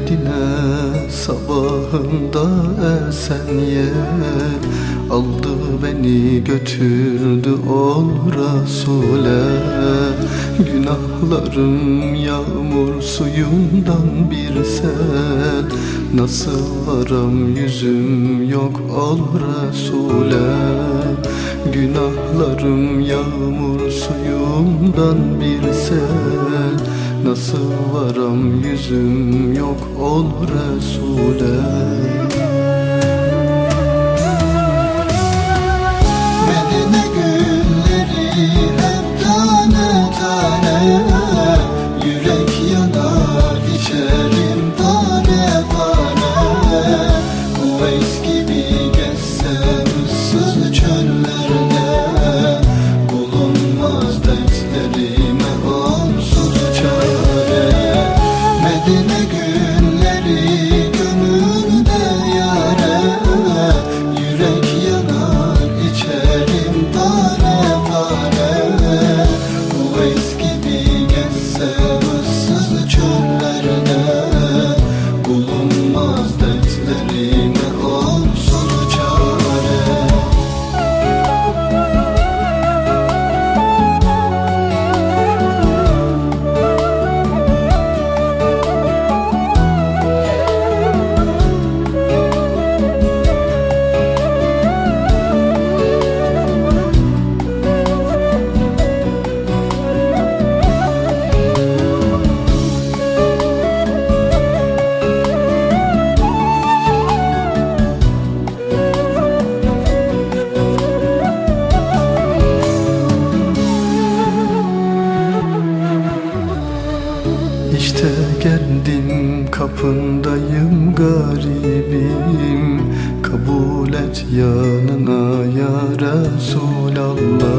Medine sabahında esen yel Aldı beni götürdü ol Resul'e. Günahlarım yağmur suyundan bir sel Nasıl varam yüzüm yok ol Resul'e. Günahlarım yağmur suyundan bir sel Nasıl varam yüzüm yok ol Resul'e? Medine gülleri hep tane tane Yürek yanar içerim tane tane. Uveys gibi kapındayım garibim. Kabul et yanına ya Resulallah.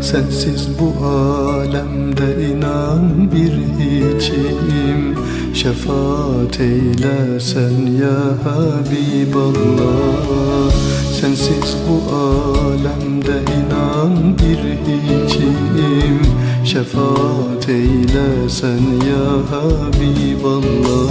Sensiz bu alemde inan bir hiçim. Şefaat eyle sen ya Habiballah. Sensiz bu alemde inan bir hiçim. Şefaat eyle sen ya Habiballah